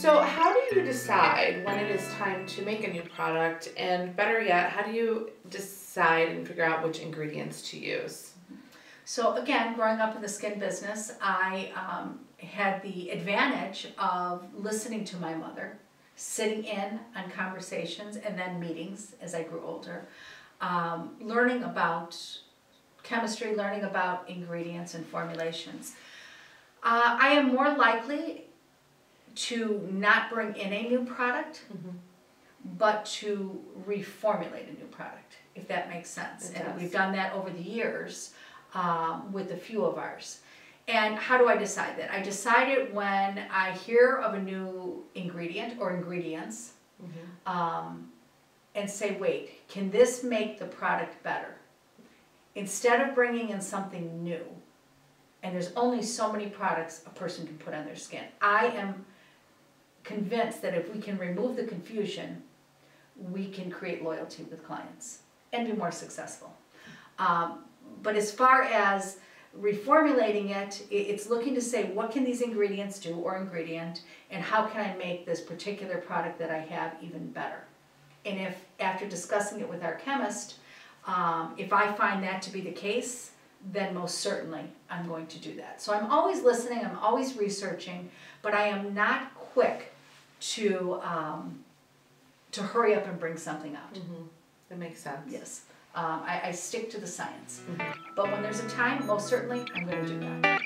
So, how do you decide when it is time to make a new product? And better yet, how do you decide and figure out which ingredients to use? So again, growing up in the skin business, I um, had the advantage of listening to my mother, sitting in on conversations and then meetings as I grew older, um, learning about chemistry, learning about ingredients and formulations. Uh, I am more likely to not bring in a new product, Mhm. but to reformulate a new product, if that makes sense. It and does. we've done that over the years um, with a few of ours. And how do I decide that? I decide it when I hear of a new ingredient or ingredients um, and say, wait, can this make the product better? Instead of bringing in something new, and there's only so many products a person can put on their skin, I am convinced that if we can remove the confusion, we can create loyalty with clients and be more successful. Um, but as far as reformulating it, it's looking to say what can these ingredients do or ingredient, and how can I make this particular product that I have even better? And if after discussing it with our chemist, um, if I find that to be the case, then most certainly I'm going to do that. So I'm always listening, I'm always researching, but I am not quick to um, to hurry up and bring something out. That makes sense. Yes, um, I, I stick to the science. But when there's a time, most certainly I'm going to do that.